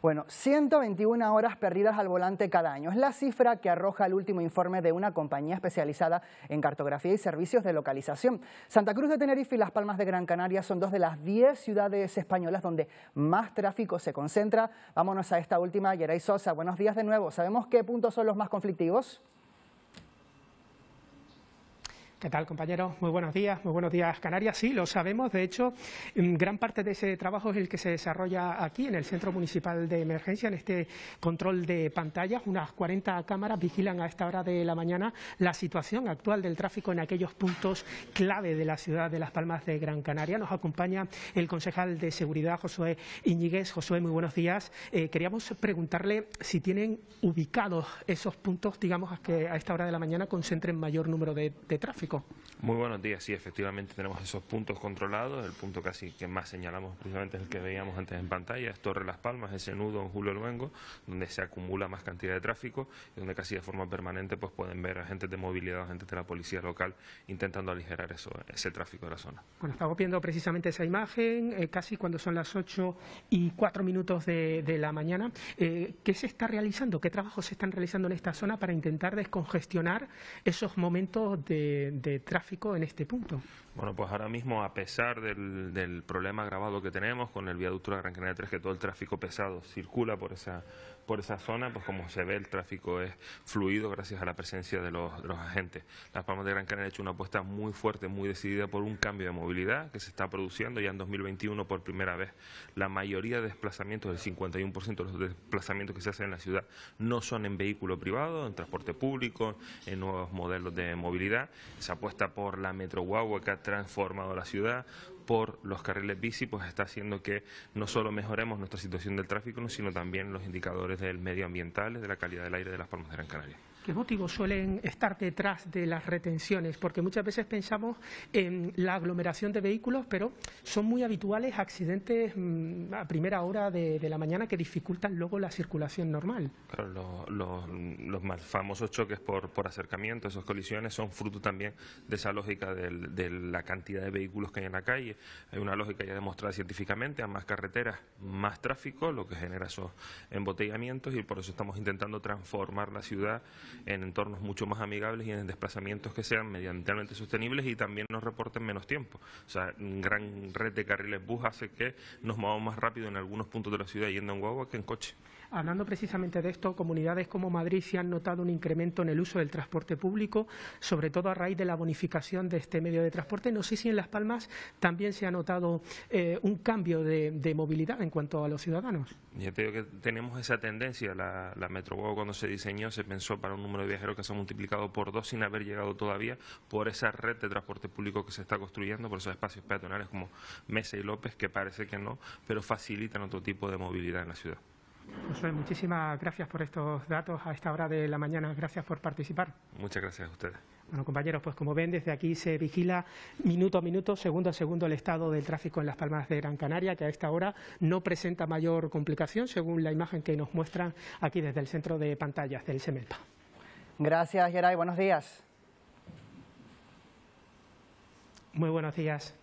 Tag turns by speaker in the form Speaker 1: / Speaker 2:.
Speaker 1: Bueno, 121 horas perdidas al volante cada año. Es la cifra que arroja el último informe de una compañía especializada en cartografía y servicios de localización. Santa Cruz de Tenerife y Las Palmas de Gran Canaria son dos de las 10 ciudades españolas donde más tráfico se concentra. Vámonos a esta última. Yeray Sosa, buenos días de nuevo. ¿Sabemos qué puntos son los más conflictivos?
Speaker 2: ¿Qué tal, compañeros? Muy buenos días, muy buenos días, Canarias. Sí, lo sabemos. De hecho, gran parte de ese trabajo es el que se desarrolla aquí, en el Centro Municipal de Emergencia, en este control de pantallas. Unas 40 cámaras vigilan a esta hora de la mañana la situación actual del tráfico en aquellos puntos clave de la ciudad de Las Palmas de Gran Canaria. Nos acompaña el concejal de Seguridad, Josué Iñiguez. Josué, muy buenos días. Eh, queríamos preguntarle si tienen ubicados esos puntos, digamos, que a esta hora de la mañana concentren mayor número de tráfico.
Speaker 3: Muy buenos días, sí, efectivamente tenemos esos puntos controlados. El punto casi que más señalamos precisamente es el que veíamos antes en pantalla, es Torre Las Palmas, ese nudo en Julio Luengo, donde se acumula más cantidad de tráfico y donde casi de forma permanente pues pueden ver agentes de movilidad, agentes de la policía local intentando aligerar eso, ese tráfico de la zona.
Speaker 2: Bueno, estamos viendo precisamente esa imagen, eh, casi cuando son las 8 y 4 minutos de, la mañana. Eh, ¿Qué se está realizando? ¿Qué trabajos se están realizando en esta zona para intentar descongestionar esos momentos de de tráfico en este punto?
Speaker 3: Bueno, pues ahora mismo, a pesar del, del problema agravado que tenemos con el viaducto de Gran Canaria 3, que todo el tráfico pesado circula por esa, por esa zona, pues como se ve, el tráfico es fluido gracias a la presencia de los, de los agentes. Las Palmas de Gran Canaria han hecho una apuesta muy fuerte, muy decidida por un cambio de movilidad que se está produciendo ya en 2021 por primera vez. La mayoría de desplazamientos, el 51% de los desplazamientos que se hacen en la ciudad, no son en vehículo privado, en transporte público, en nuevos modelos de movilidad. Apuesta por la Metro Guagua que ha transformado la ciudad, por los carriles bici, pues está haciendo que no solo mejoremos nuestra situación del tráfico, sino también los indicadores del medioambiental, de la calidad del aire de las Palmas de Gran Canaria.
Speaker 2: ¿Qué motivos suelen estar detrás de las retenciones? Porque muchas veces pensamos en la aglomeración de vehículos, pero son muy habituales accidentes mm, a primera hora de, la mañana que dificultan luego la circulación normal.
Speaker 3: Claro, los, más famosos choques por, acercamiento, esas colisiones, son fruto también de esa lógica de la cantidad de vehículos que hay en la calle. Hay una lógica ya demostrada científicamente, a más carreteras, más tráfico, lo que genera esos embotellamientos y por eso estamos intentando transformar la ciudad en entornos mucho más amigables y en desplazamientos que sean medianamente sostenibles y también nos reporten menos tiempo. O sea, gran red de carriles bus hace que nos movamos más rápido en algunos puntos de la ciudad yendo en guagua que en coche.
Speaker 2: Hablando precisamente de esto, comunidades como Madrid se han notado un incremento en el uso del transporte público, sobre todo a raíz de la bonificación de este medio de transporte. No sé si en Las Palmas también se ha notado eh, un cambio de, movilidad en cuanto a los ciudadanos.
Speaker 3: Yo te digo que tenemos esa tendencia. La, la Metro cuando se diseñó se pensó para un número de viajeros que se ha multiplicado por dos sin haber llegado todavía por esa red de transporte público que se está construyendo, por esos espacios peatonales como Mesa y López, que parece que no, pero facilitan otro tipo de movilidad en la ciudad.
Speaker 2: José, muchísimas gracias por estos datos a esta hora de la mañana. Gracias por participar.
Speaker 3: Muchas gracias a ustedes.
Speaker 2: Bueno, compañeros, pues como ven, desde aquí se vigila minuto a minuto, segundo a segundo, el estado del tráfico en las Palmas de Gran Canaria, que a esta hora no presenta mayor complicación, según la imagen que nos muestran aquí desde el centro de pantallas del SEMELPA.
Speaker 1: Gracias, Geray. Buenos días.
Speaker 2: Muy buenos días.